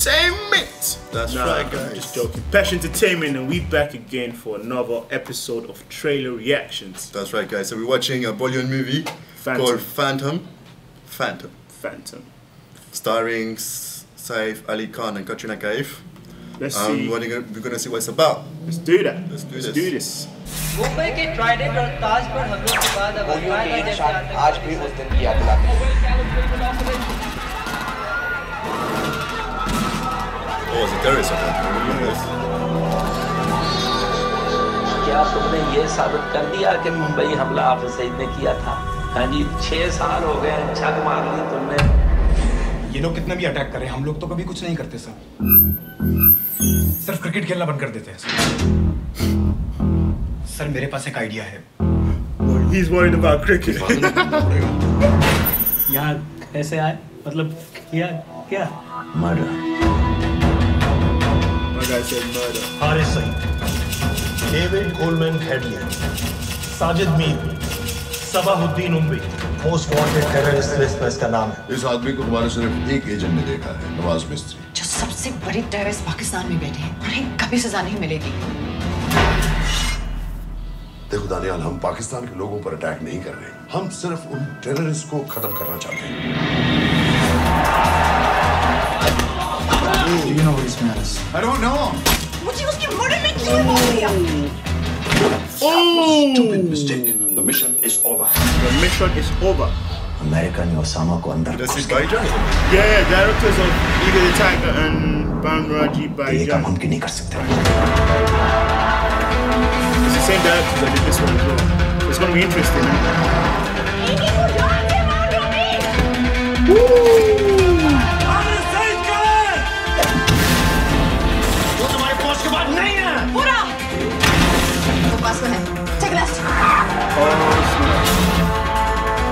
Entertainment. That's Nah, right, I'm guys. Just joking. Pesh Entertainment, and we back again for another episode of Trailer Reactions. That's right, guys. So we're watching a Bollywood movie Phantom. called Phantom. Phantom, Phantom. starring S- Saif Ali Khan and Katrina Kaif. Let's Um, see. what are you gonna, we're gonna see what it's about. Let's do that. Let's do Let's this. do this. Mumbai के Trident और ताज पर हमलों के बाद अब गोलियों al Qaeda के एक जैसे शॉट आतंकवादी आज भी उस दिन की याद दिलाते हैं Oh, it's a. क्या तुमने ये साबित कर दिया कि मुंबई हमला हाफिज सईद ने किया था? हाँ जी छह साल हो गए छक मार ली तुमने। ये लोग कितना भी अटैक करें हम लोग तो कभी कुछ नहीं करते सर। सिर्फ़ क्रिकेट खेलना बंद कर देते हैं सर। सर मेरे पास एक आइडिया है. यहाँ कैसे आए? मतलब किया क्या? Murder My guy said murder. Haris Saeed David Coleman Headley Sajid Mir Sabahuddin उम्बी most wanted terrorist list में इसका नाम है। इस आदमी को तुम्हारे सिर्फ़ एक एजेंट ने देखा है नवाज़ मिस्त्री। जो सबसे बड़े टेररिस्ट पाकिस्तान में बैठे हैं उन्हें कभी सजा नहीं मिलेगी। देखो दानियाल हम पाकिस्तान के लोगों पर अटैक नहीं कर रहे। हम सिर्फ़ उन टेररिस्ट को खत्म करना चाहते हैं। Do you know Reese Mattis? I don't know them. What you asking? murder did you Oh! Stupid mistake. The mission is over. The mission is over. American Osama ko andar That's his Bhaijaan? Yeah, yeah, directors of Ek Tha Tiger and Bajrangi Bhaijaan. ये काम It's the same directors that did this one as well. It's going to be interesting. Eh? पास में है take left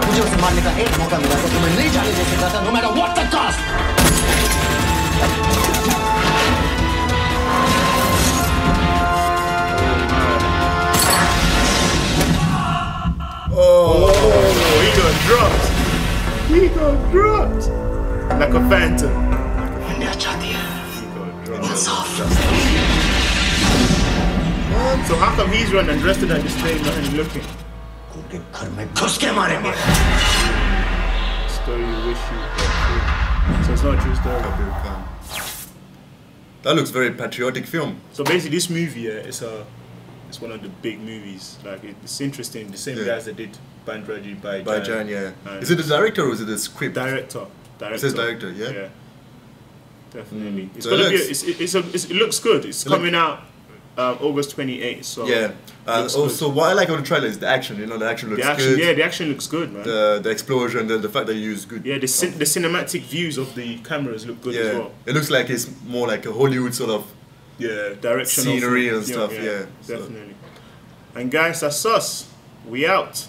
मुझे उसे मारने का एक मौका मिला था तो मैं नहीं जाने दे सकता था no matter what the cost Oh, he got dropped. He got dropped. Like a phantom. India चाहती है He got dropped. Insaf Um, so how come he's running rested at this same not looking? Story you wish you. So it's not a true story. That looks very patriotic film. So basically this movie is a uh, it's one of the big movies. Like it's interesting, the same yeah. guys that did Bajrangi by By Jan, yeah. Is it the director or is it the script? Director. Director. It says director, yeah? Yeah. Definitely. Mm. It's so gonna it looks, be a, it's, it's a, it's, it looks good. It's it coming look, out um, August 28th. So Yeah. Looks also, what I like on the trailer is the action. You know, the action looks the action. good. Yeah, the action looks good, man. the the explosion, the, the fact that you use good. yeah, the cin- the cinematic views of the cameras look good Yeah. as well. It looks like it's more like a Hollywood sort of. Yeah, direction, Scenery and stuff, yeah, so- definitely. And guys, that's us. We out.